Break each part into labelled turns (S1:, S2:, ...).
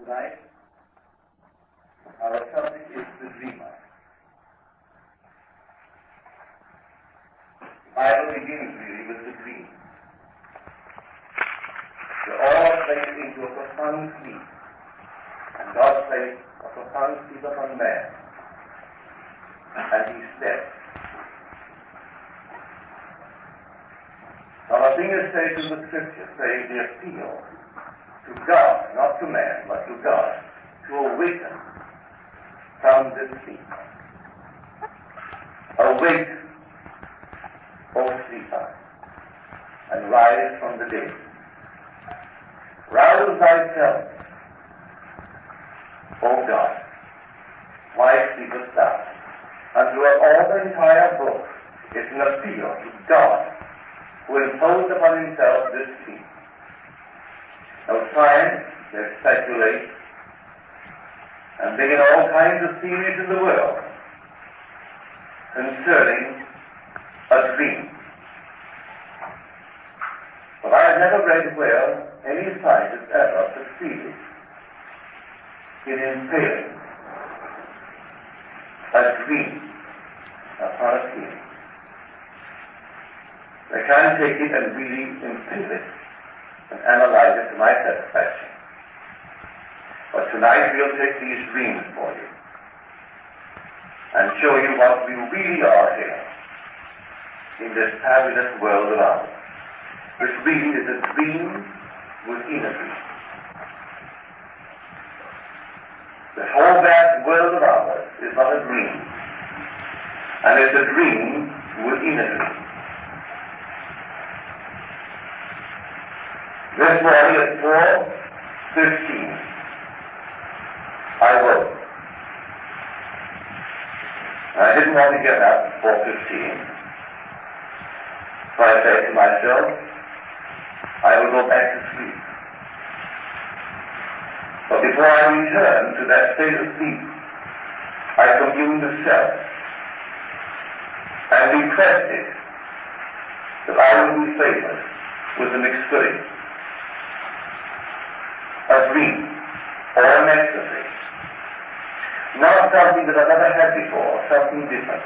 S1: Tonight, our subject is the dreamer. The Bible begins really with the dream. The all placed into a profound sleep, and God placed a profound sleep upon man, and he slept. Now the thing is said in the scripture, saying, the appeal to God, not to man, but to God, to awaken from this sleep. Awake, O sleeper, and rise from the dead. Rouse thyself, O God. Why sleepest thou? And throughout all the entire book, it's an appeal to God who imposed upon himself this sleep. Now science, they speculate and begin all kinds of theories in the world concerning a dream. But I have never read where any scientist ever succeeded in impaling a dream upon a theory. They can't take it and really impale it and analyze it to my satisfaction. But tonight we'll take these dreams for you and show you what we really are here in this fabulous world around us. This really is a dream within a dream. The whole vast world around us is not a dream, and it's a dream within a dream. This morning at 4.15, I woke. I didn't want to get up at 4.15. So I said to myself, I will go back to sleep. But before I return to that state of sleep, I communed with self and requested that I will be favored with an experience, a dream, or an ecstasy. Not something that I've never had before, something different.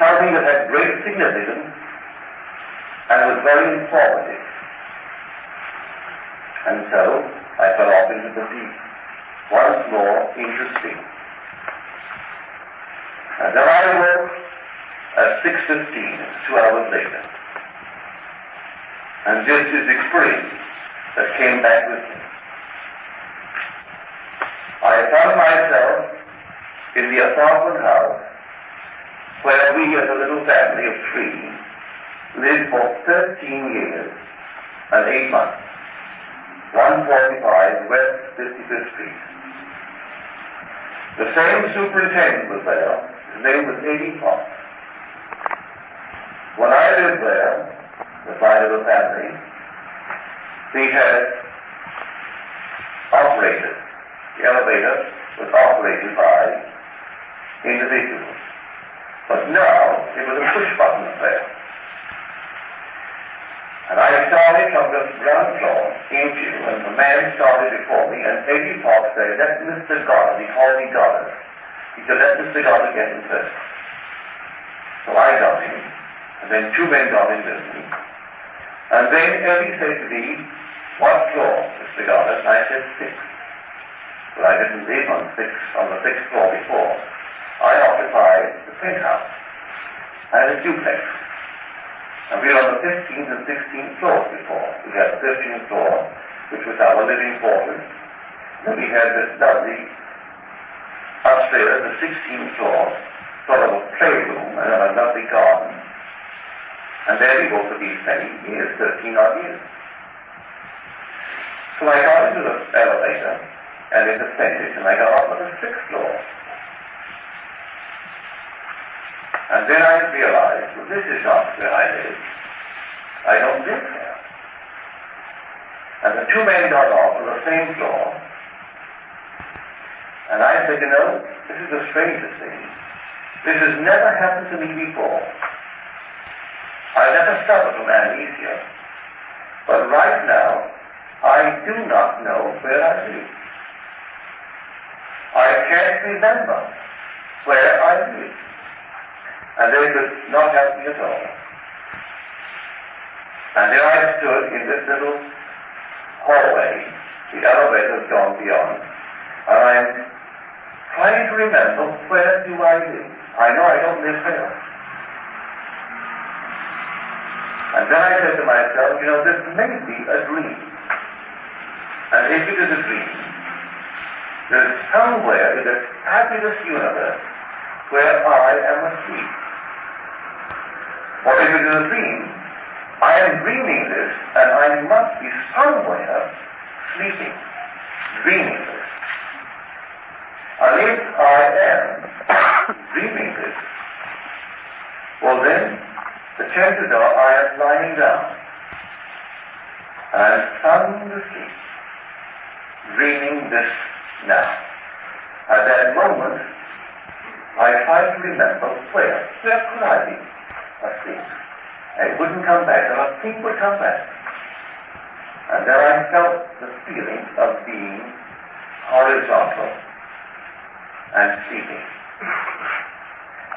S1: Something that had great significance and was very informative. And so I fell off into the deep, once more interesting. And then I woke at 6.15, two hours later. And this is experience that came back with me. I found myself in the apartment house where we as a little family of three lived for 13 years and 8 months. 145 West 55th Street. The same superintendent was there. His name was Eddie Fox. When I lived there, the side of the family, we had operated. The elevator was operated by individuals. But now it was a push button affair. And I started from the ground floor into, and the man started before me, and Eddie Fox said, let Mr. Goddard, he called me Goddard. He said, let Mr. Goddard get in first. So I got him, and then two men got in with me. And then Eddie said to me, what floor, Mr. Goddard? And I said, six. But I didn't live on six, on the sixth floor before. I occupied the penthouse. I had a duplex. And we were on the 15th and 16th floors before. We had the 15th floor, which was our living quarters. Then we had this lovely upstairs, the 16th floor, sort of a playroom and a lovely garden. And there we both of these many years, 13 odd years. So I got into the elevator and it ascended and I got up on the sixth floor. And then I realized, well, this is not where I live. I don't live there. And the two men got off on the same floor. And I said, you know, this is the strangest thing. This has never happened to me before. I never suffered from amnesia. But right now, I do not know where I live. Remember where I live. And they could not help me at all. And there I stood in this little hallway, the elevator has gone beyond, and I'm trying to remember where do I live. I know I don't live here. And then I said to myself, you know, this may be a dream. And if it is a dream, there's somewhere in this fabulous universe where I am asleep. Or if it is a dream, I am dreaming this, and I must be somewhere sleeping, dreaming this. And if I am dreaming this, well then, the chances are I am lying down and sound asleep, dreaming this now. At that moment, I try to remember where, where could I be asleep? It wouldn't come back, and nothing would come back. And there I felt the feeling of being horizontal and sleeping.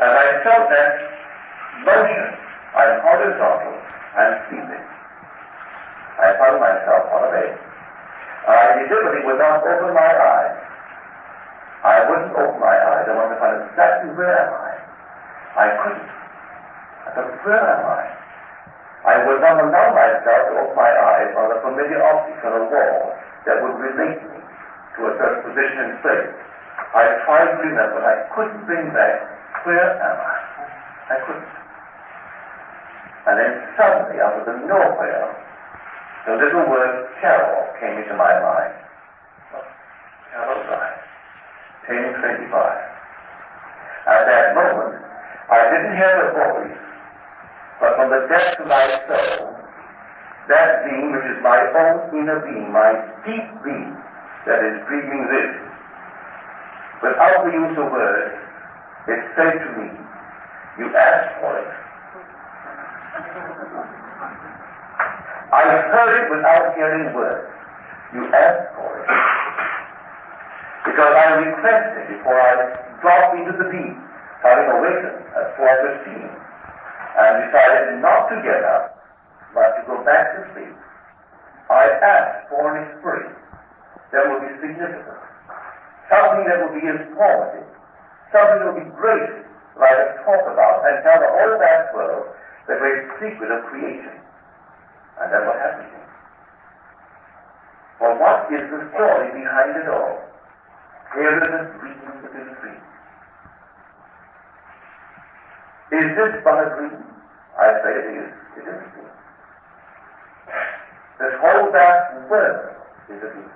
S1: And I felt that motion, I'm horizontal and sleeping. I found myself on a bed. I deliberately would not open my eyes. I wouldn't open my eyes. I wanted to find exactly where am I. I couldn't. I thought, where am I? I would not allow myself to open my eyes on a familiar object on a wall that would relate me to a certain position in space. I tried to remember, I couldn't bring back, where am I? I couldn't. And then suddenly, out of the nowhere, the little word Carol came into my mind. Eyes. 1025. At that moment, I didn't hear the voice, but from the depths of my soul, that being which is my own inner being, my deep being, that is breathing this, without the use of words, it said to me, you asked for it. I heard it without hearing words. You asked for it. Because I requested before I dropped into the deep, having awakened at 4.15, and decided not to get up, but to go back to sleep. I asked for an experience that would be significant, something that would be informative, something that would be great that I talk about and tell the whole vast world the great secret of creation. And then what happened? Well, what is the story behind it all? Here is a a dream. Is this but a dream? I say it is. It is. This whole vast world is a dream.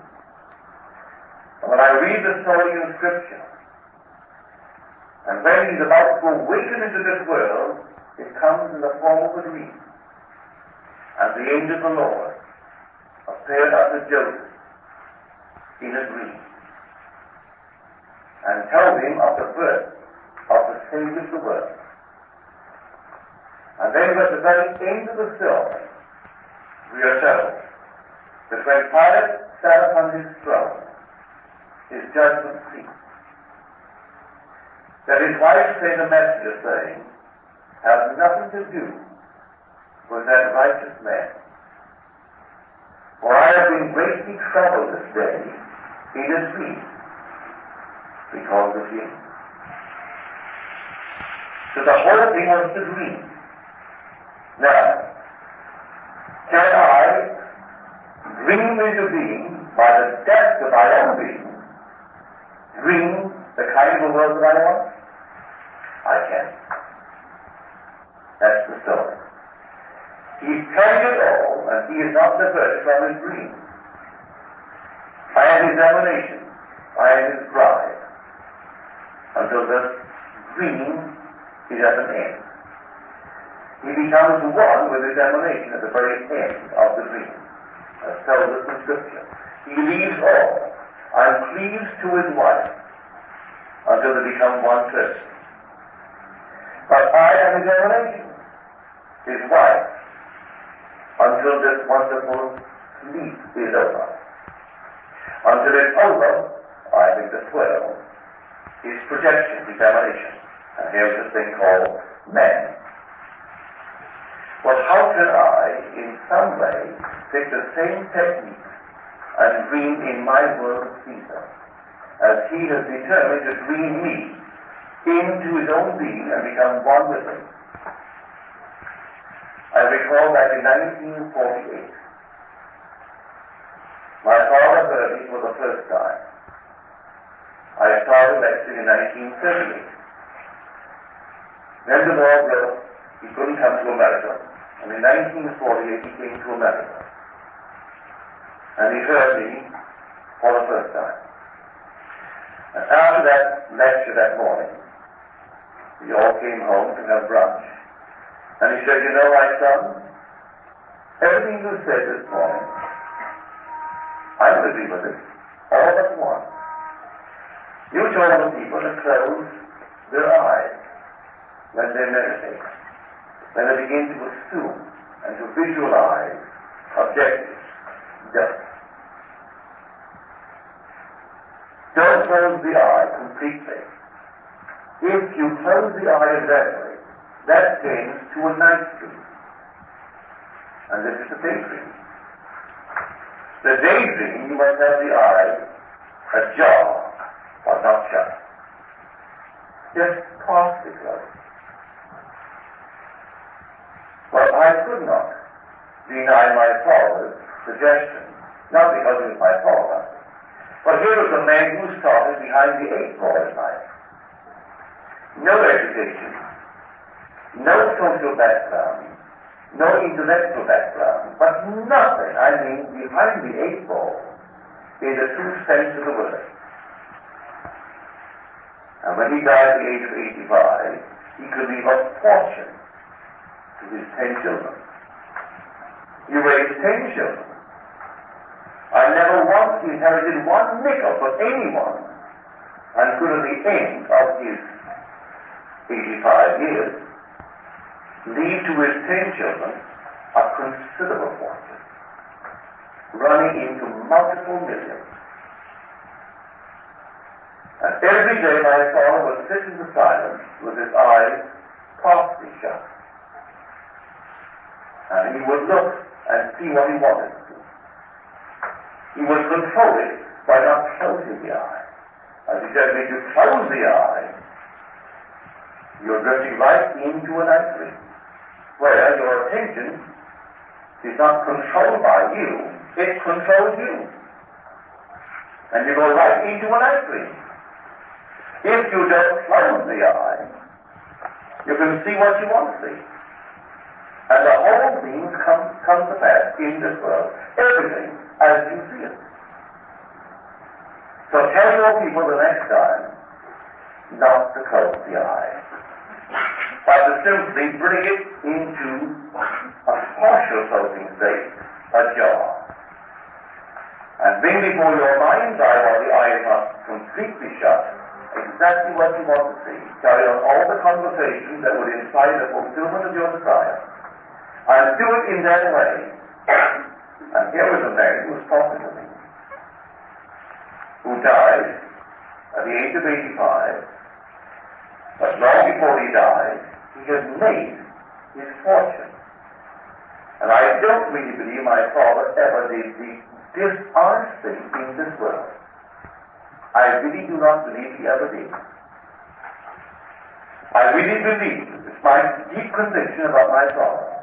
S1: And when I read the story in Scripture, and when he's about to awaken into this world, it comes in the form of a dream. And the angel of the Lord appeared unto Joseph in a dream and told him of the birth of the Savior of the world. And then at the very end of the story, we are told that when Pilate sat upon his throne, his judgment ceased. That his wife sent a messenger saying, has nothing to do with that righteous man. For I have been greatly troubled this day in a dream because of you. So the whole thing was the dream. Now, can I dream into being by the depth of my own being, dream the kind of a world that I want? I can. That's the story. He's telling it all, and he is not diverted from his dream. I am his emanation. I am his bride. Until the dream is at an end. He becomes one with his emanation at the very end of the dream. As tells us in Scripture. He leaves all and cleaves to his wife until they become one person. But I am his emanation, his wife, until this wonderful sleep is over. Until it's over, I think the twelve is projection, is emanation. And here's this thing called men. Well, how can I, in some way, take the same technique and dream in my world of Caesar, as he has determined to dream me into his own being and become one with him? I recall that in 1948, my father heard me for the first time. I started lecturing in 1938. Then the war broke. He couldn't come to America. And in 1948 he came to America. And he heard me for the first time. And after that lecture that morning, we all came home to have brunch. And he said, you know, my son, everything you said this morning, I would agree with it. All but one. You told the people to close their eyes when they meditate, when they begin to assume and to visualize objectives, death. Don't close the eye completely. If you close the eye indefinitely, that changes to a night dream. And this is the daydream. The daydream, you must have the eye ajar, but not shut. Just partially closed. But I could not deny my father's suggestion, not because he was my father, but here was a man who started behind the eight ball in life. No education, no social background, no intellectual background, but nothing, I mean, behind the eight ball in the true sense of the word. And when he died at the age of 85, he could leave a fortune to his ten children. He raised ten children. I never once inherited one nickel from anyone, at the end of his 85 years leave to his ten children a considerable fortune, running into multiple millions. And every day my father would sit in the silence with his eyes partly shut. And he would look and see what he wanted to see. He would control it by not closing the eye. As he said, if you close the eye, you're drifting right into a night dream, where your attention is not controlled by you, it controls you. And you go right into a night dream. If you just close the eye, you can see what you want to see. And the whole thing comes come to pass in this world. Everything as you see it. So tell your people the next time not to close the eye. But to simply bring it into a partial closing state, ajar. And bring before your mind's eye while the eye is not completely shut, exactly what you want to see. Carry on all the conversations that would incite the fulfillment of your desire. And do it in that way. And here was a man who was talking to me, who died at the age of 85, but long before he died, he had made his fortune. And I don't really believe my father ever did the dishonest thing in this world. I really do not believe he ever did. I really believe, it's my deep conviction about my father.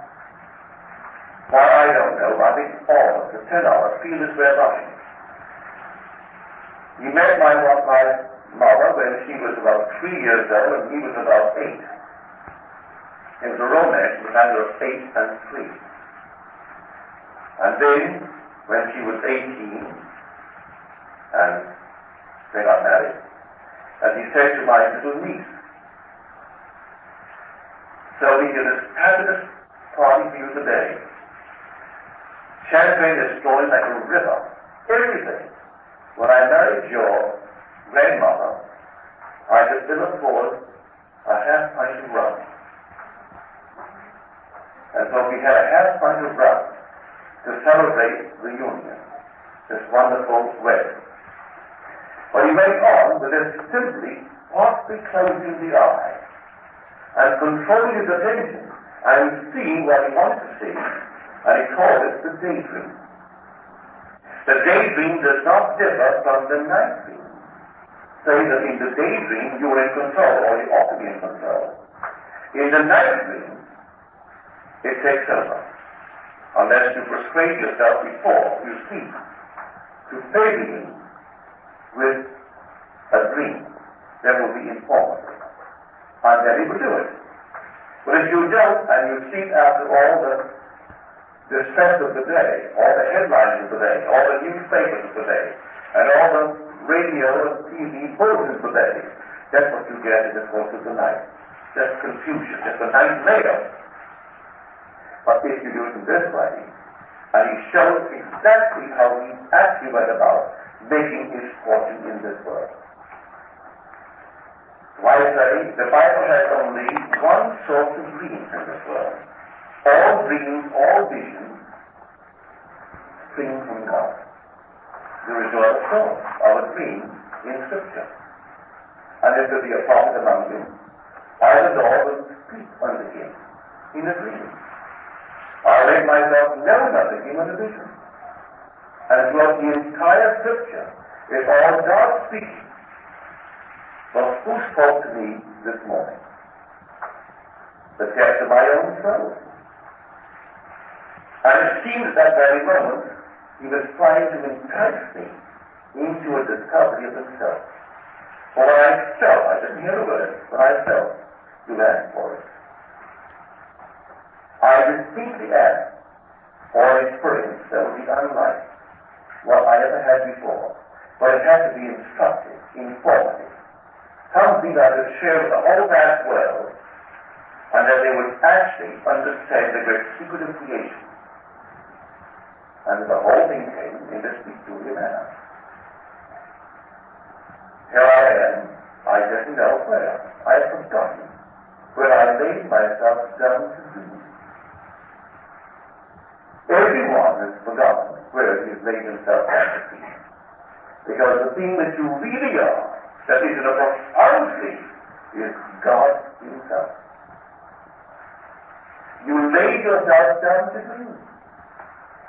S1: Why, I don't know, I think all of us, the ten of us, feel this way about him. He met my, my mother when she was about three years old and he was about eight. It was a romance with matter of eight and three. And then, when she was 18, and they got married, and he said to my little niece, so we did a fabulous party for you today. Champagne is flowing like a river. Everything. When I married your grandmother, I could ill afford a half pint of rum. And so we had a half pint of rum to celebrate the union, this wonderful wedding. But he went on with this simply partly closing the eye and controlling his attention and seeing what he wants to see, and he calls it the daydream. The daydream does not differ from the night dream. Say that in the daydream you are in control, or you ought to be in control. In the night dream, it takes over. Unless you persuade yourself before you sleep to fade with a dream that will be informative. And then he will do it. But if you don't, and you sleep after all the the stress of the day, all the headlines of the day, all the newspapers of the day, and all the radio TV of the that's what you get in the course of the night. Just confusion, just a nightmare. But if you do it in this way, and he shows exactly how he actually went about making his fortune in this world. Why say the Bible has only one source of dreams in this world. All dreams, all visions spring from God. There is no other of a dream in Scripture. And if there be a prophet among you, I the Lord will speak unto him in a dream. I made myself known unto him in a vision. And throughout the entire Scripture is all God speaking But who spoke to me this morning? The text of my own soul. And it seems at that very moment he was trying to entice me into a discovery of himself. When I felt, I didn't hear a word, but I felt, you asked for it. I distinctly asked for an experience that would be unlike what I ever had before. But it had to be instructive, informative, something that would share the whole vast world, and that they would actually understand the great secret of creation. And the whole thing came in this peculiar manner. Here I am, I didn't know where. I had forgotten where I laid myself down to do. Everyone has forgotten where he has laid himself down to be. Because the thing that you really are that is in a profound faith is God Himself. You lay yourself down to dream,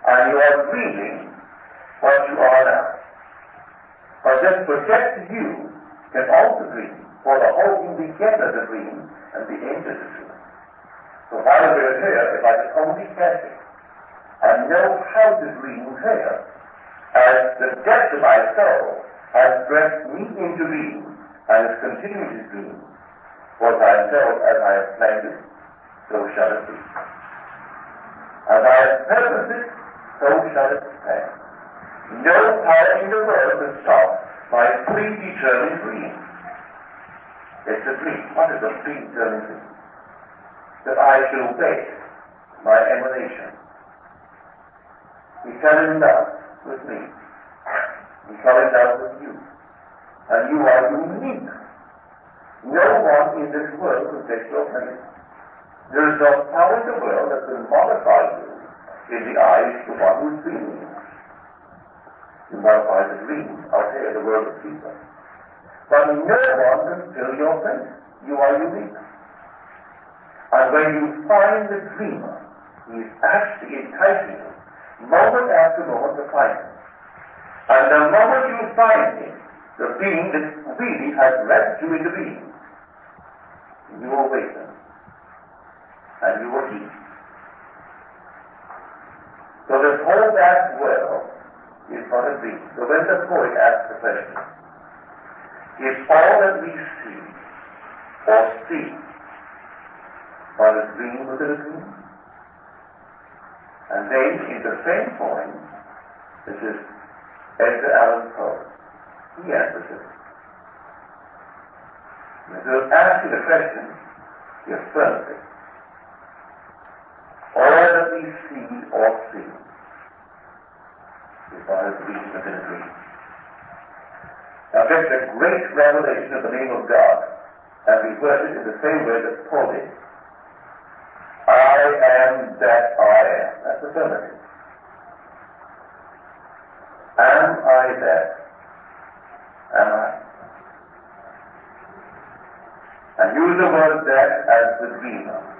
S1: and you are dreaming what you are now. But just project you can also dream, for the whole thing began as a dream and the end as a dream. So while we're here, if I could only catch it and know how to dream here, as the depth of my soul has dressed me into being and is continuing to dream, For thyself as I have planned it, so shall it be. As I have purposed it, so shall it stand. No power in the world can stop my predetermined dream. It's a dream. What is a predetermined dream? That I shall obey my emanation. He fell in love with me we shall endowed with you. And you are unique. No one in this world can take your place. There is no power in the world that can modify you in the eyes of one who's dreaming you. You modify the dreams out there in the world of people. But no one can fill your place. You are unique. And when you find the dreamer, he is actually enticing you, moment after moment, to find him. And the moment you find him, the being that really has left you in the being, you awaken and you will. So whole vast world is but a dream. So when the poet asks the question, is all that we see or see but a dream within a dream? And then in the same point, this is Edgar Allan Poe. He answers it. And so ask you the question, he affirms it. All that we see or see is by a dream within a dream. Now is a great revelation of the name of God, and we word it in the same way that Paul did. I am that I am. That's affirmative. Am I there? Am I? And use the word that as the dreamer.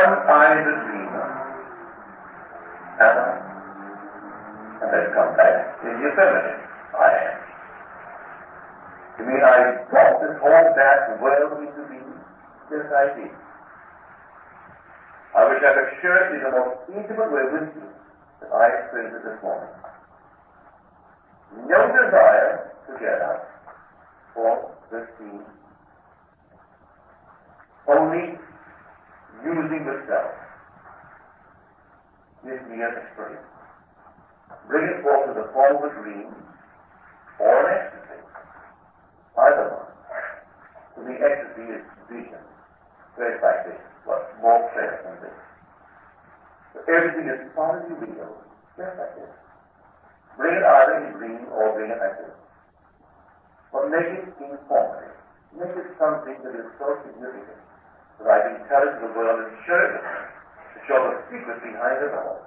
S1: Dreamer? Am I? And then come back in the affirmative. I am. You mean I brought this whole that world into being? Yes, I did. I wish I could share it in the most intimate way with you that I it this morning. No desire to get for the scene. Only using the self. Give me an experience. Bring it forth in the form of a dream or an ecstasy. Either one. To me, ecstasy is vision. This, but more clear than this. So everything is solidly real, just like this. Bring it either in dream or bring it like this. But make it informative. Make it something that is so significant that I can tell it to the world and with them to show the secret behind it all.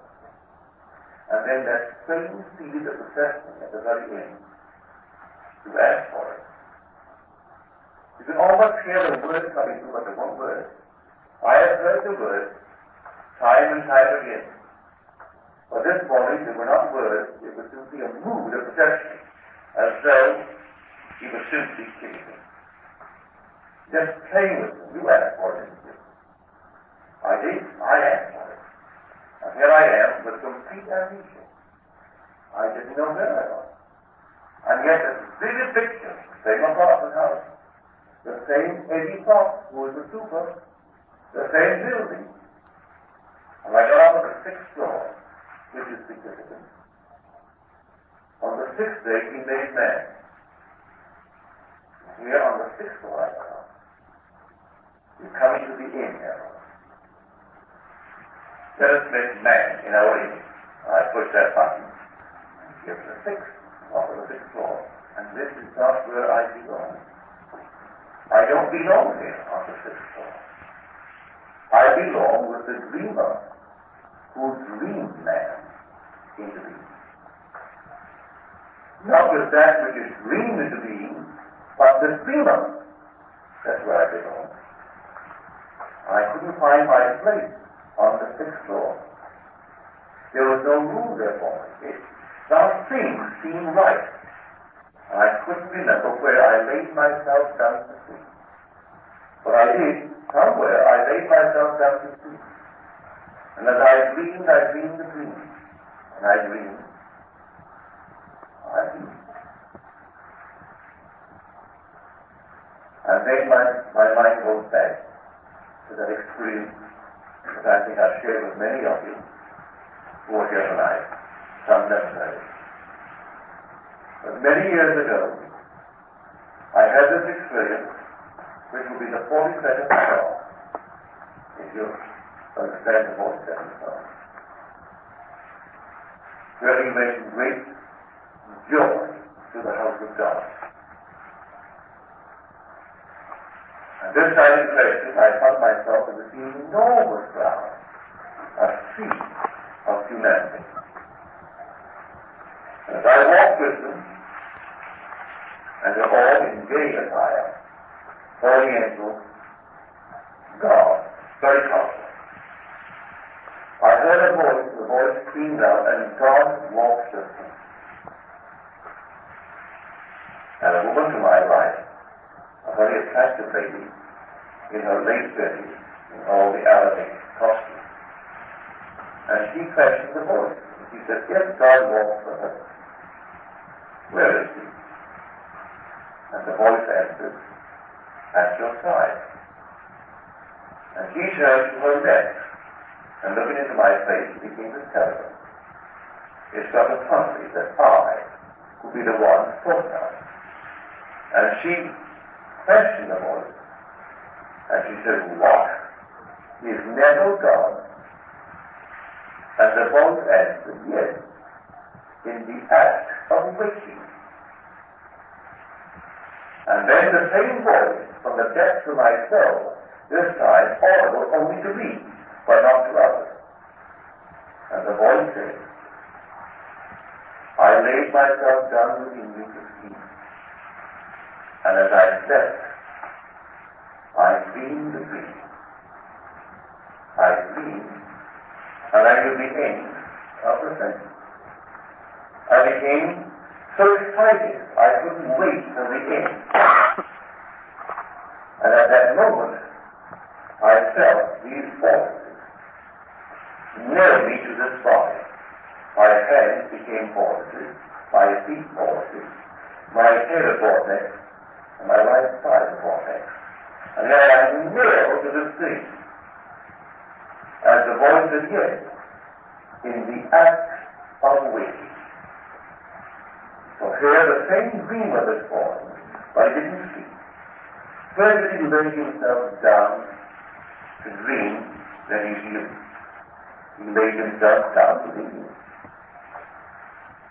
S1: And then that same seed of assessment at the very end, to ask for it. You can almost hear the word coming through but the one word. I have heard the word time and time again. But this morning they were not words, it was simply a mood of perception, as though he was simply kidding. Just playing with them. You asked for it, didn't you? I did. I asked for it. And here I am with complete amnesia. I didn't know where I was. And yet this vivid picture, same apartment house, the same Eddie Fox, who was the super, the same building. And I got up on the sixth floor, which is significant. On the sixth day, he made man. Here on the sixth floor, I got up. You're coming to the inn here. Let us make man in our image. I push that button. and Give the sixth, off of the sixth floor. And this is not where I belong. I don't belong here on the sixth floor. I belong with the dreamer who dreamed man into being. Not with that which is dreamed into being, but the dreamer. That's where I belong. I couldn't find my place on the sixth floor. There was no room there for me. It, things seemed right. I couldn't remember where I laid myself down to sleep. But I did, somewhere, I laid myself down to sleep. And as I dreamed, I dreamed a dream. And I dreamed. I dreamed. And then my, my mind goes back to that experience that I think I've shared with many of you who are here tonight. Some never heard. But many years ago, I had this experience, which will be the 42nd Psalm, if you understand the 42nd Psalm, where he makes great joy to the house of God. And this time in places, I found myself in this enormous crowd, a sea of humanity. And as I walked with them, and they're all in gay attire, oriental, God, very colorful. I heard a voice, the voice screamed out, and God walked with me. And a woman to my right, a very attractive lady, in her late thirties, in all the Arabic costume. And she questioned the voice. And she said, Yes, God walks with her. Where is he? And the voice answered, At your side. And she turned to her next, and looking into my face, began to tell her, It struck upon me that I would be the one sought out. And she questioned the voice. And she said, What? Is never God? And the voice answered, Yes, in the act of waking. And then the same voice from the depths of my soul, this time audible only to me, but not to others. And the voice said, I laid myself down within you to sleep. And as I slept, I dreamed the dream. I dreamed, and I knew the sentence. I became so excited I couldn't wait for the end. And at that moment, I felt these forces nail me to the spot. My hands became forces, my feet forces, my head vortex, and my right side vortex. And then I nailed to thing. As the voice said, yes, in the act of waking. So here the same dreamer was born, but he didn't sleep. First he lay himself down to dream, then he dreamed. He laid himself down to dream.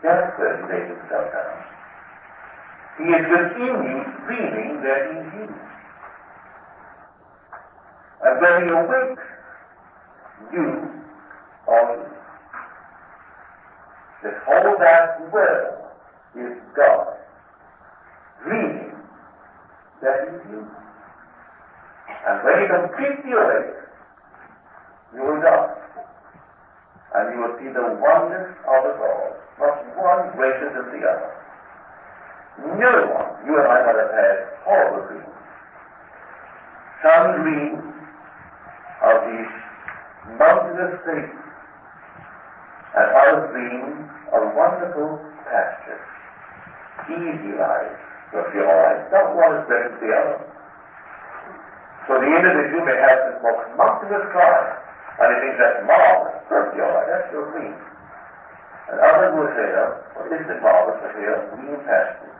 S1: Just where he laid himself down. He is that he is you. And when he awakes, you are you. This whole vast world is God, dreaming that is you. And when you completely awake, you will die. And you will see the oneness of it all, not one greater than the other. No one, you and I might have had horrible dreams. Some dream of these mountainous things, and others dream of wonderful pastures, easy lives, but you're all right. Not one is better than the other. So the individual may have this most mountainous climb, and he thinks that's marvelous, perfectly all right, that's your dream. And others will say, what is the marvelous to hear green pastures?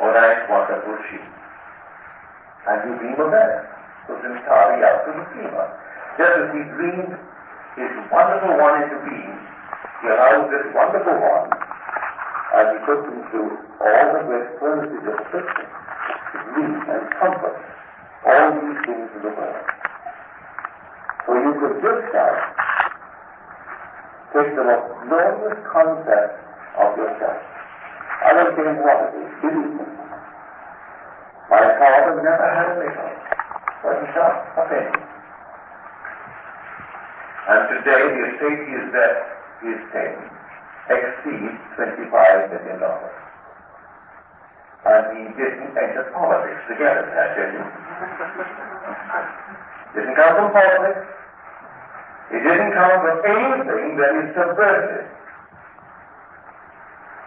S1: Or nice wonderful sheep. And you dream of that. So entirely up to the dreamer. Just as he dreamed his wonderful one into being, he allows this wonderful one, as he puts him through all the great furnaces of to dream and comfort all these things in the world. So you could just now take the most glorious concept of yourself. I don't care what believe. My father never had a nickel, wasn't shot a penny. And today the estate he is that he is paying exceeds $25 million. And he didn't enter politics to get it, tell you. Didn't come from politics. It didn't come from anything that is subversive.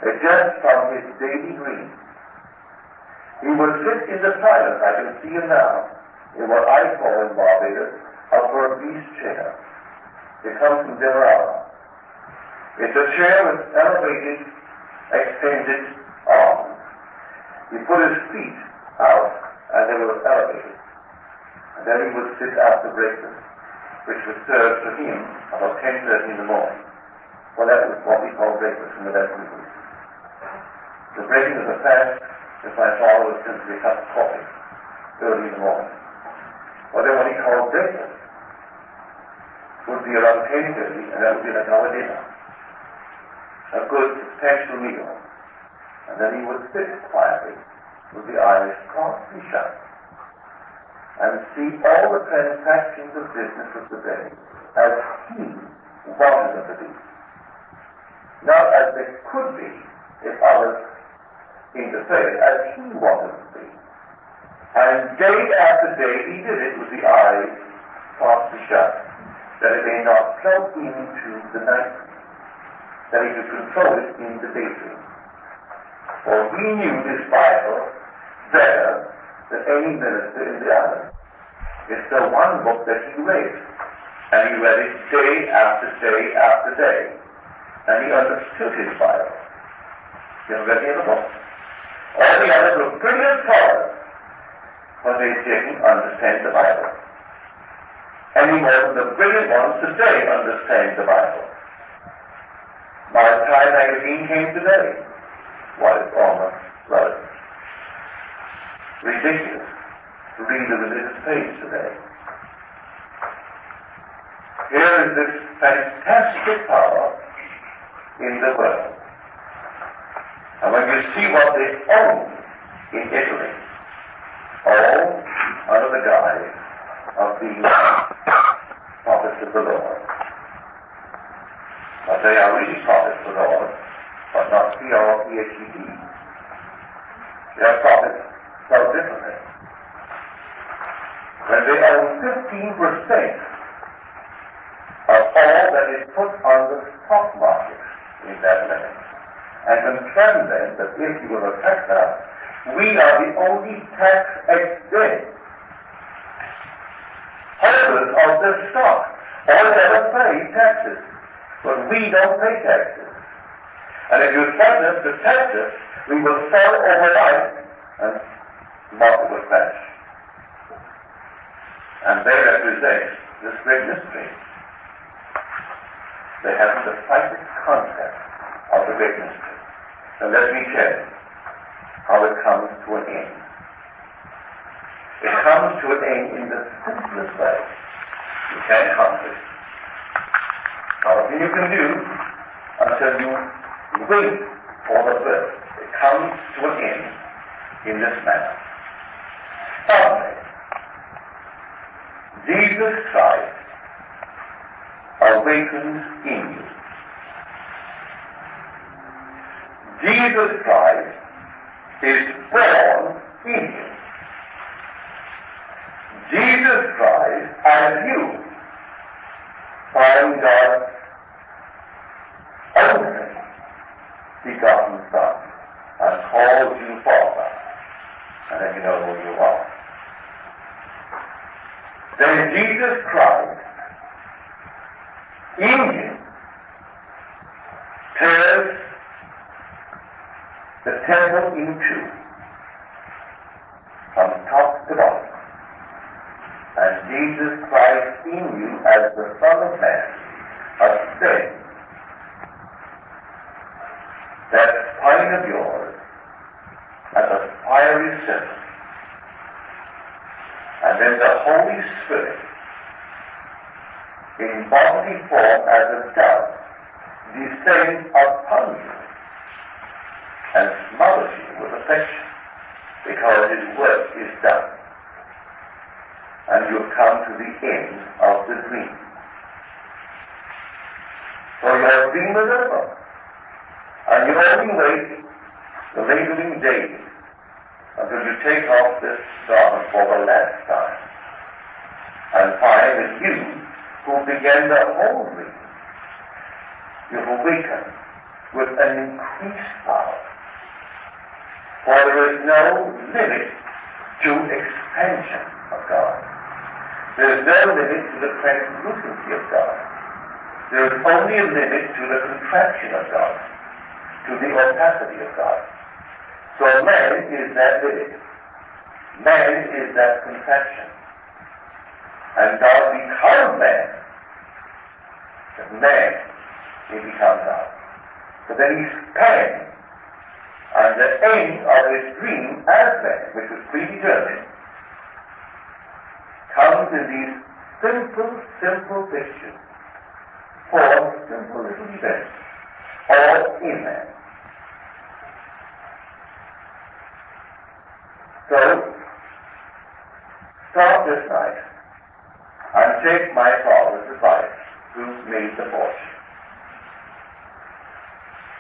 S1: It just from his daily dream. He would sit in the silence, I can see him now, in what I call in Barbados a Berbice chair. It comes from Demerara. It's a chair with elevated, extended arms. He put his feet out and they were elevated. And then he would sit after breakfast, which was served to him about 10.30 in the morning. Well, that was what we call breakfast in the West. The breaking of the fast, if my father was simply of coffee early in the morning. Well, then what he called breakfast would be around 10.30, and that would be like our dinner. A good, substantial meal. And then he would sit quietly with the eyes partly shut and see all the transactions of business of the day as he wanted them to be. Not as they could be if others interfered, as he wanted to be. And day after day he did it with the eyes partly shut, that it may not flow into the night, that he could control it in the daydream. For he knew this Bible better than any minister in the other. It's the one book that he read. And he read it day after day after day. And he understood his Bible. You ever read the books? All the others were brilliant scholars, but they didn't understand the Bible. Any more than the brilliant ones today understand the Bible. My Time magazine came today. What is almost right. Ridiculous to read the religious page today. Here is this fantastic power in the world. And when you see what they own in Italy, all under the guise of being prophets of the Lord. But they are really prophets of the Lord, but not P-R-O-P-H-E-D. They are prophets spelled differently. When they own 15% of all that is put on the stock market in that land, and confirm them that if you will attack us, we are the only tax exempt holders of the stock. All never pay taxes, but we don't pay taxes. And if you threaten us to tax us, we will sell overnight and market will crash. And they represent this great mystery. They haven't the slightest concept of the great mystery. And let me tell you how it comes to an end. It comes to an end in the simplest way. You can't accomplish. Nothing you can do until you wait for the birth. It comes to an end in this manner. Finally, Jesus Christ awakens in you. Jesus Christ is born in you. Jesus Christ and you find God's only begotten Son and calls you Father. And then you know who you are. Then Jesus Christ in you turns the temple into from top to bottom. And Jesus Christ in you as the Son of Man a ascends that spine of yours as a fiery serpent. And then the Holy Spirit in bodily form as a dove descends upon you you affection because his work is done. And you've come to the end of the dream. So your dream is over. And you only wait the laboring days until you take off this garment for the last time and find that you who began the whole dream, you've awakened with an increased power. For there is no limit to expansion of God. There is no limit to the translucency of God. There is only a limit to the contraction of God, to the opacity of God. So man is that limit. Man is that contraction. And God becomes man. But man, becomes God. But then he stands and the end of his dream as man, which was predetermined, comes in these simple, simple pictures, four simple little events, all in man. So, start this night and take my father's advice, who made the fortune.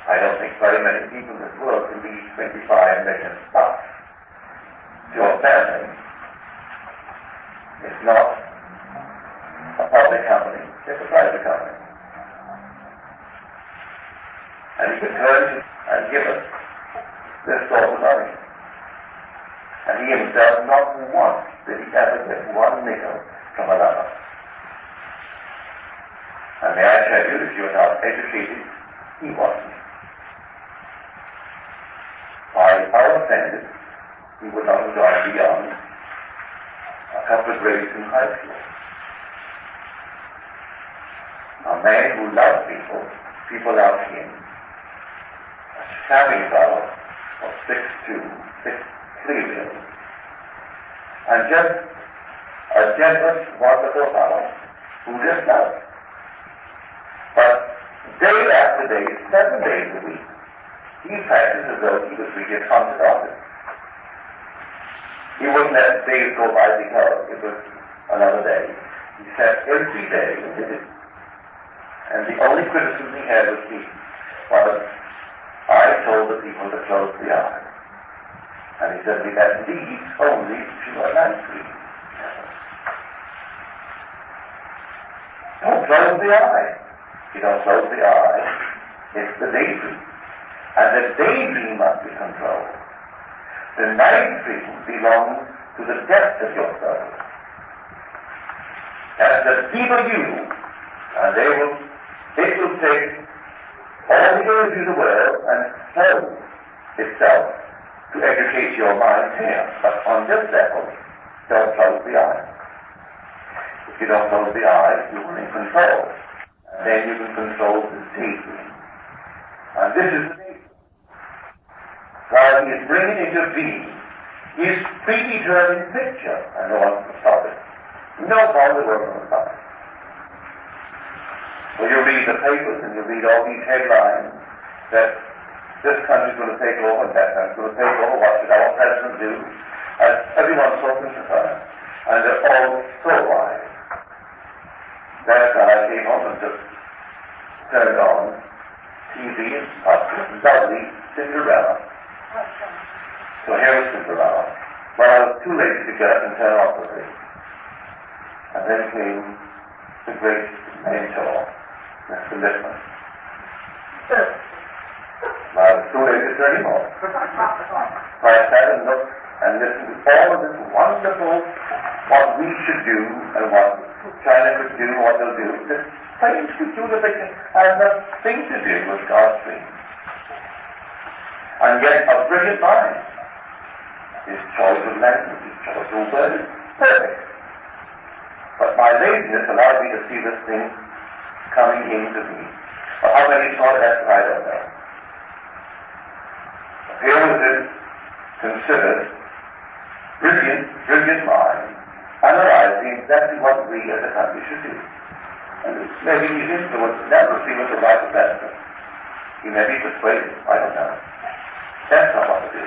S1: I don't think very many people in this world can leave 25 million bucks to your family. It's not a public company, it's a private company. And he could turn and give us this sort of money. And he himself not once did he ever get one nickel from another. And may I tell you, if you're not educated, he wasn't. By our standards, he would not have gone beyond a couple of grades in high school. A man who loved people, people loved him. A savvy fellow of six two, six three really. And just a generous, wonderful fellow who just loved. But day after day, seven days a week, he as though he was really a concert artist. He wouldn't let days go by because it was another day. He sat every day and did it. And the only criticism he had was me was I told the people to close the eye. And he said, that leads only to a night dream. Don't close the eye. You don't close the eye. It's the daydream. And the daydream must be controlled. The night dream belongs to the depth of your soul. As the deeper you, and they will, it will take all the energy of the world and flow itself to educate your mind here. But on this level, don't close the eyes. If you don't close the eyes, you will in control. And then you can control the daydream. And this is he is bringing into being his predetermined picture, and no one can stop it. No power in the stop it. Well, you read the papers and you read all these headlines that this country's going to take over, that country's going to take over, what should our president do? And everyone's so concerned. And they're all so wise. Night I came home and just turned on TV and this lovely Cinderella so here was Cinderella. But I was too lazy to get up and turn off the thing. And then came the great mentor, Mr. Lippmann. But I was too lazy to turn him off. So I sat and looked and listened to all of this wonderful, what we should do and what China could do, what they'll do. The things to do that they can have nothing to do with God's dreams and yet a brilliant mind. His choice of language, his choice of words, perfect. But my laziness allowed me to see this thing coming into me. But how many saw that, I don't know. Here this considered brilliant, brilliant mind, analyzing exactly what we as a country should do. And maybe his influence never seemed to right the He may be persuaded, I don't know. That's what to do.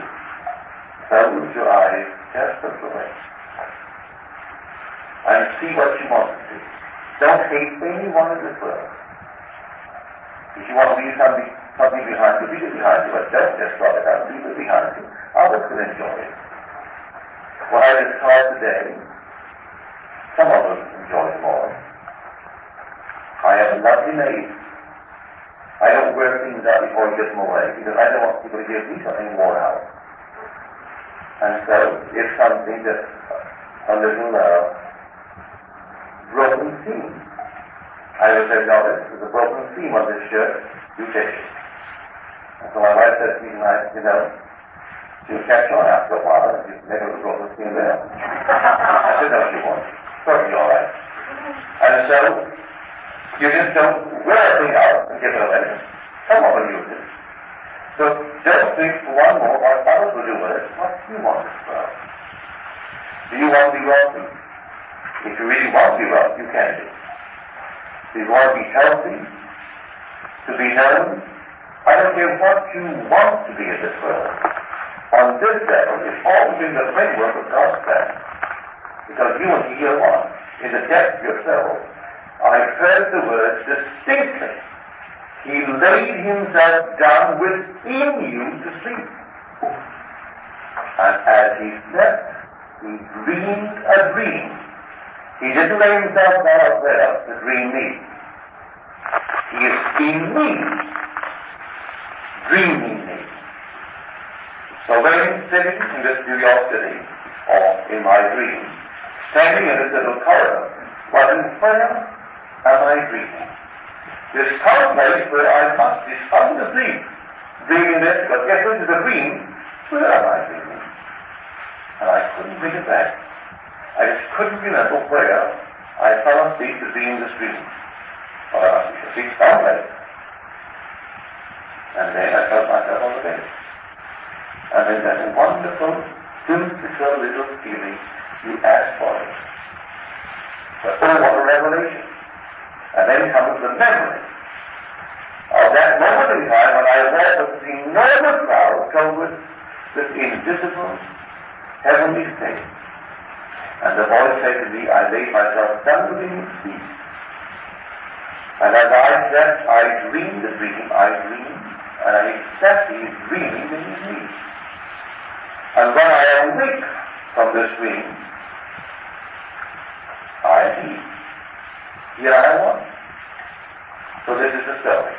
S1: Close your eyes just a little. And see what you want to do. Don't hate anyone in this world. If you want to leave something, something behind you, leave it behind you, but don't just drop it out, leave it behind you. Others will enjoy it. Well, I this car today, some of us enjoy more. I have a lovely maid I don't wear things out before I get them away because I don't want people to give me something worn out. And so if something that's a little uh, broken seam, I would say, no, this is a broken seam on this shirt, you fix it. And so my wife said to me tonight, you know, she'll catch on after a while if you make a broken seam there. I said, no, she won't. Perfectly all right. And so you just don't wear a out and give it away. Some of them use it. So just think for one more what others will do with it. What do you want as well? Do you want to be wealthy? If you really want to be wealthy, you can be. Do you want to be healthy? To be known? I don't care what you want to be in this world. On this level, it's all within the framework of God's plan. Because you and He are one. In the depth of yourself, I heard the words distinctly. He laid himself down within you to sleep. And as he slept, he dreamed a dream. He didn't lay himself down up there to dream me. He is in me, dreaming me. So when I'm sitting in this New York City, or in my dream, standing in this little corridor, was in prayer am I dreaming? This third place where I must be sound asleep, dreaming this, but get into the dream, where am I dreaming? And I couldn't bring it back. I just couldn't remember where I fell asleep to dream this dream. But I must be asleep somewhere. And then I felt myself on the bed. And then that wonderful, beautiful little feeling, you asked for it. But oh, what a revelation. And then comes the memory of that moment in time when I read this enormous crowd filled with this invisible, heavenly state. And the voice said to me, I laid myself down his sleep. And as I slept, I dreamed the dream, I dreamed, and I exactly dreaming in his sleep. And when I awake from this dream, I am he. Here I am. So this is the story.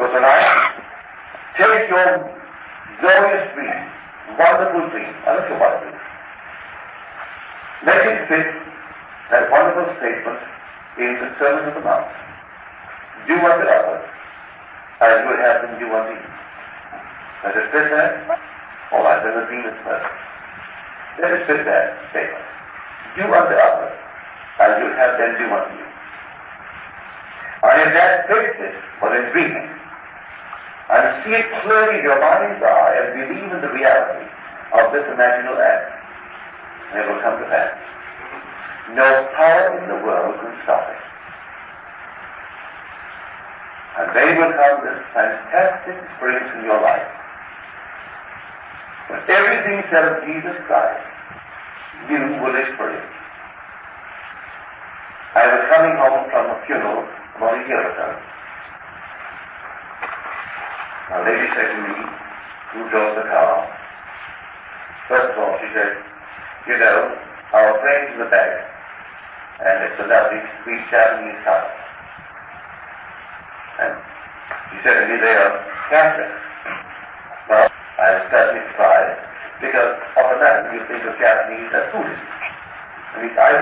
S1: So tonight, take your glorious dream, wonderful dream, a little wonderful. Let it fit that wonderful statement in the Sermon of the Mount. Do unto others as you have them do unto you. Does it fit that? Right, then the dream is perfect. Let us fit that statement. Do unto others as you have them do unto you. And if that fits it, what is dreaming, and see it clearly in your mind's eye and believe in the reality of this imaginal act, and it will come to pass. No power in the world can stop it. And they will come this fantastic experience in your life. When everything said of Jesus Christ, you will experience. I was coming home from a funeral year ago. A lady said to me, who drove the car, first of all, she said, you know, our train's in the back, and it's a lovely, sweet Japanese house. And she said to me, they are Catholic. Well, I was certainly surprised, because automatically you think of Japanese as Buddhist. At least I.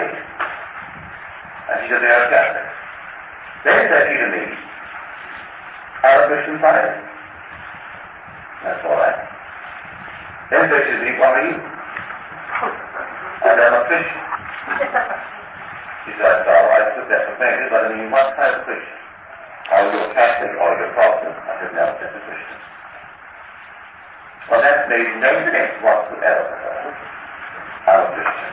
S1: And she said, they are Catholic. Then said to me, are a Christian Scientist. That's all right. Then said me, what you? And I'm a Christian. She said, all right, I took that for granted, but I mean, what kind of Christian? Are you a Catholic or you're Protestant? I said, no, just a Christian. Well, that made no sense whatsoever. I'm a Christian.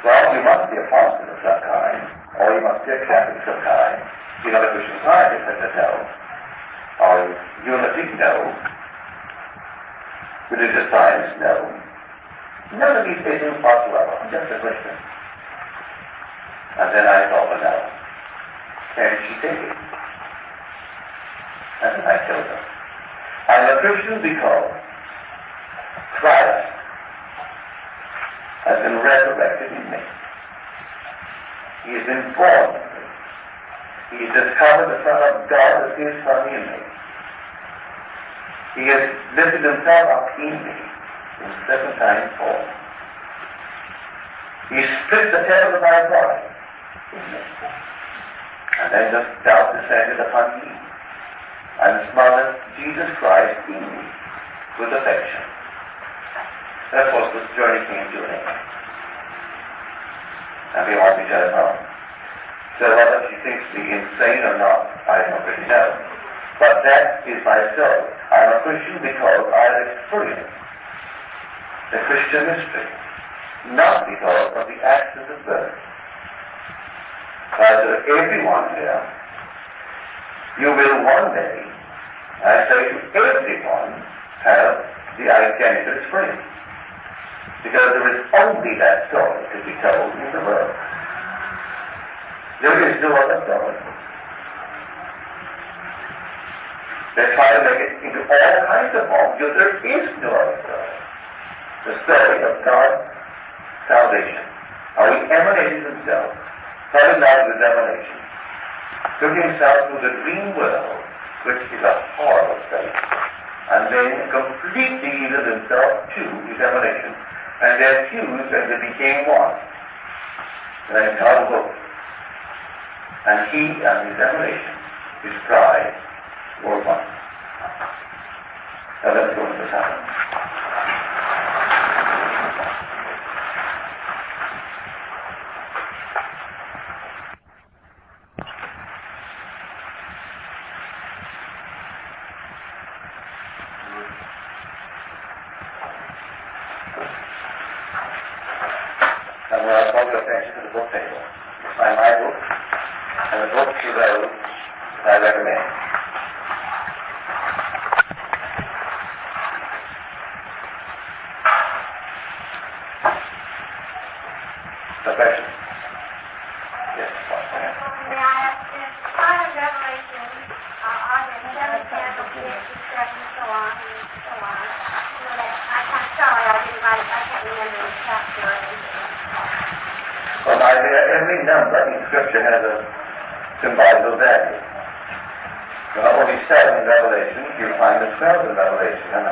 S1: Well, you must be a Protestant of some kind, or you must be a Catholic of some kind. You're not a Christian scientist, I said, no. Or unity, no. Religious science, no. None of these things whatsoever. I'm just a Christian. And then I thought, well, now, can she take it? And then I told her, I'm a Christian because Christ has been resurrected in me. He is been born in me. He has discovered the Son of God as his me. He has lifted himself up in me in seven times form. He split the head of my body in. And then the doubt descended upon me and smothered Jesus Christ in me with affection. That's what this journey came to an end. And we all be home. So whether she thinks me insane or not, I don't really know. But that is my story. I'm a Christian because I have experienced the Christian mystery, not because of the accident of birth. But to everyone here, you will one day, I say to everyone, have the identical experience. Because there is only that story to be told in the world. There is no other story. They try to make it into all kinds of forms, because there is no other story. The story of God's salvation. How he emanated himself, in love with revelation, took himself to the dream world, which is a horrible state, and then completely yielded himself to his emanation, and they're fused and they became one. An entire book. And he and his emanation, his pride, were one. Now let's go to the. And when I call your attention to the book table, it's by my book, and the book to those that I recommend. idea every number in Scripture has a symbolical value. There are only seven in Revelation, you find the twelve in Revelation, and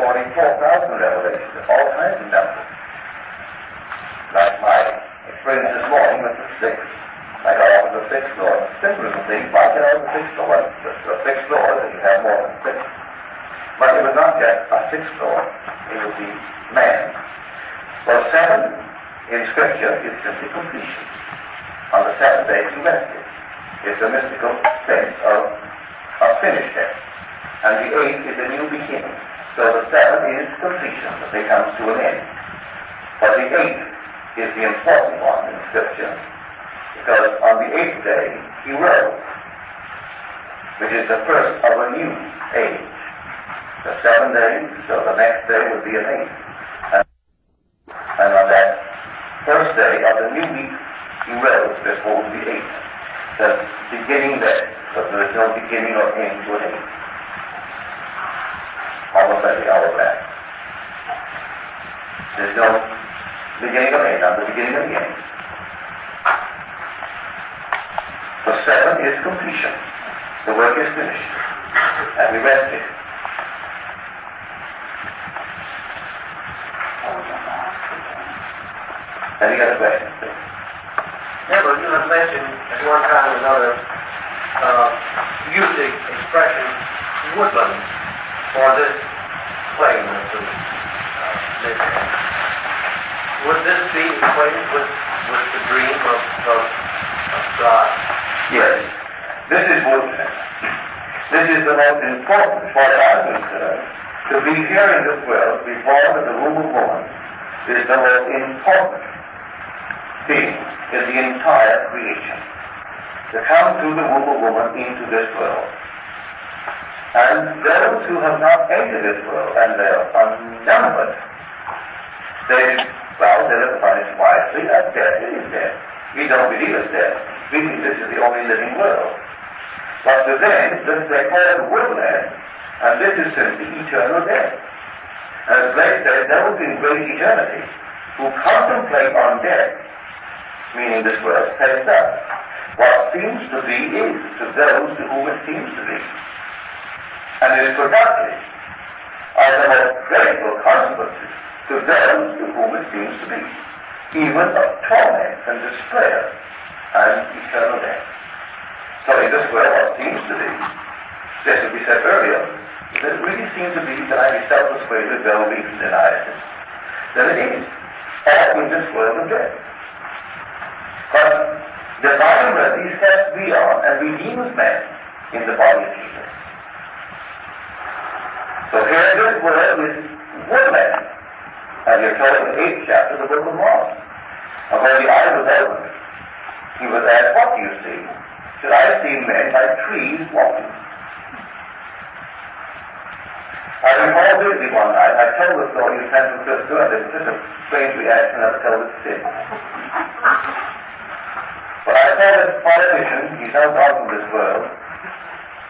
S1: 144,000 in Revelation, all kinds of numbers. Like my experience this morning with the six. I got off of the sixth floor. Simple a thing, why get off the sixth floor? The, the sixth floor, that you have more than six. But it was not yet a sixth floor, it was the man. Well, seven in Scripture is simply completion. On the seventh day he rested. It's a mystical sense of a finished. And the eighth is a new beginning. So the seventh is completion, that it comes to an end. But the eighth is the important one in Scripture, because on the eighth day he rose, which is the first of a new age. The seven days, so the next day would be an eighth. And, and on that first day of the new week, he rose before the eighth. The beginning there, but there is no beginning or end to an eighth. Almost like the hourglass. There's no beginning of end, not the beginning of the end. The seven is completion. The work is finished. And we rested. Any other questions?
S2: Yeah, but you have mentioned at one time or another, uh, the expression woodland for this plane of the, uh, Would this be equated with, with the dream of, of, of God?
S1: Yes. This is woodland. This is the most important, as far as I'm concerned, to be here in this world, be born in the womb of woman, is the most important thing in the entire creation. To come through the womb of woman into this world. And those who have not entered this world, and they are unnumbered, they, well, they upon it wisely as death. Is death. We don't believe it's death. We think this is the only living world. But to them, this they call it woodland, and this is simply eternal death. As Blake said, those in great eternity who contemplate on death, meaning this world, say that what seems to be is to those to whom it seems to be. And it is productive of the most dreadful consequences to those to whom it seems to be, even of torment and despair and eternal death. So in this world, what seems to be, just as we said earlier, it really seems to be that I be self-persuaded, though we can deny it, that it is all in this world of death. But divine mercy steps beyond and redeems man in the body of Jesus. So here this world is woodland. And you're told in the eighth chapter of the book of Mark. And when the eye was opened, he was asked, What do you see? Said, I see men like trees walking. I recall vividly one night, I told the story in San Francisco, and it's just a strange reaction I've told it since. But I saw this politician, he's now gone from this world.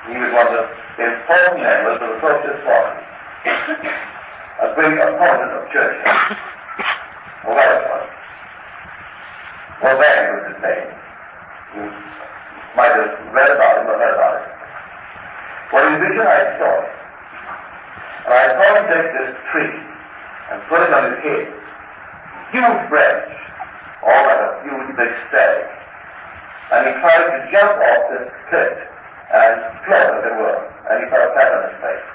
S1: He was one of the important members of the Socialist Party. A great opponent of Churchill. Well, that was that his name. You might have read about him or heard about it. Well, in vision I saw it. And I saw him take this tree and put it on his head. Huge branch, all like a huge big stag. And he tried to jump off this cliff and float, as it were, and he fell flat on his face.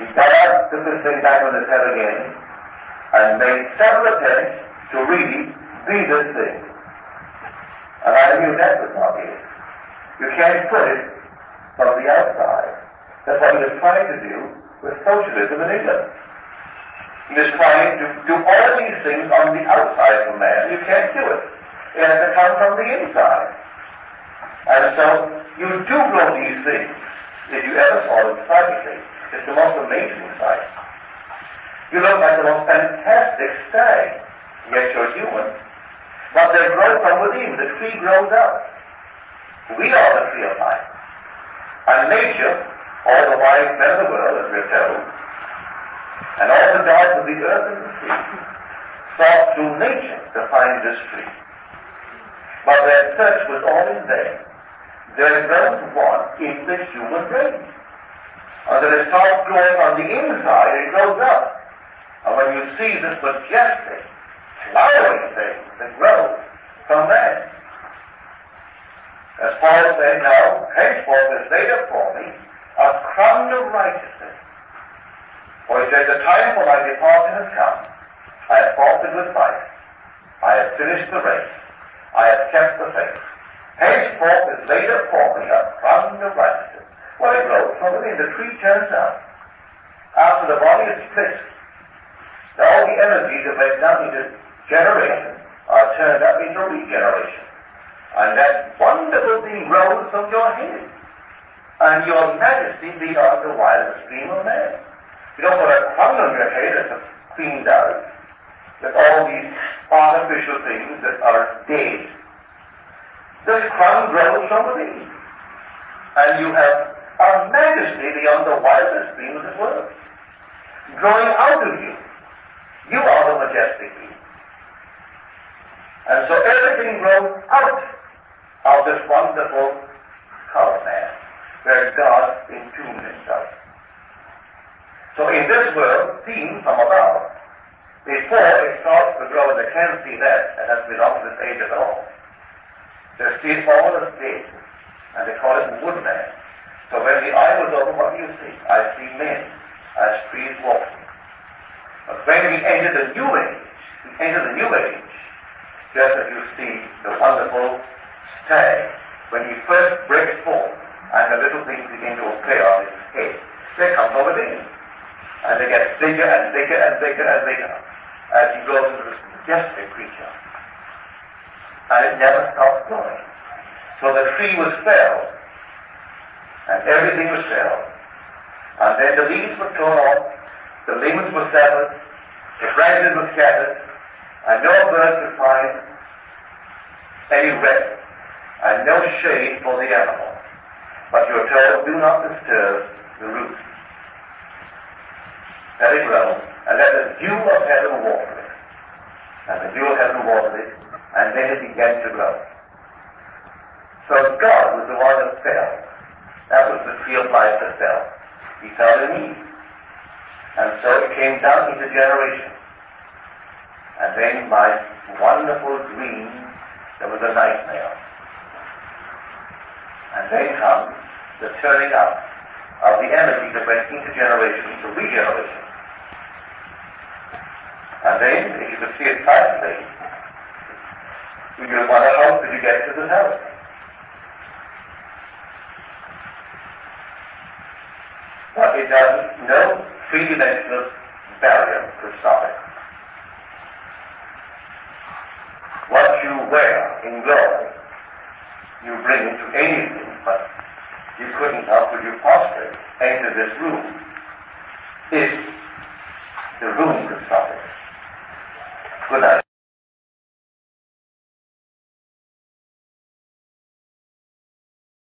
S1: He got up, took this thing back on his head again, and made several attempts to really be this thing. And I knew that was not it. You can't put it from the outside. That's what he was trying to do with socialism in England. He was trying to do all these things on the outside of man. You can't do it. It has to come from the inside. And so you do know these things. If you ever saw them psychically, it's the most amazing sight. You look like the most fantastic stag, yet you're human. But they grow from within. The tree grows up. We are the tree of life. And nature, all the wise men of the world, as we're told, and all the gods of the earth and the sea, sought through nature to find this tree. But their search was all in vain. There grows one in the human brain. And then it starts growing on the inside, it grows up. And when you see this majestic, flowering thing that grows from man, as Paul said, now, henceforth is laid up for me a crown of righteousness. For he said, the time for my departure has come. I have fought the fight. I have finished the race. I have kept the faith. Henceforth is laid up a crown of righteousness. Well, it grows from within. The tree turns out. After the body is split, all the energies that went down into generation are turned up into regeneration. And that wonderful thing grows from your head. And your majesty beyond the wildest dream of man. You don't put a crown on your head as a queen does, with all these artificial things that are dead. This crown grows from within. And you have a majesty beyond the wildest dreams of this world. Growing out of you. You are the majestic being. And so everything grows out of this wonderful color man, where God entombed himself. So in this world, seen from above, before it starts to grow they can't see that, and that's belongs to this age at all. They're all as dead, and they call it woodman. So when the eye was open, what do you see? I see men as trees walking. But when we enter the new age, we enter the new age, just as you see the wonderful stag, when he first breaks forth, and the little things begin to appear on his head, they come from within. And they get bigger and bigger and bigger and bigger as he grows into this majestic creature. And it never stopped growing. So the tree was felled, and everything was felled. And then the leaves were torn off, the limbs were severed, the branches were scattered, and no bird could find any rest, and no shade for the animal. But you're told, do not disturb the roots. Let it grow, and let the dew of heaven water it. And the dew of heaven water it, and then it began to grow. So God was the one that fell. That was the tree of life that fell. He fell in Eve. And so it came down into generation. And then my wonderful dream, there was a nightmare. And then comes the turning up of the energy that went into generation, into regeneration. And then, if you could see it practically, wonder how could you get to this house? But it doesn't, no three-dimensional barrier could stop it. What you wear in glory, you bring into anything, but you couldn't, how could you possibly enter this room if the room could stop it? Good night.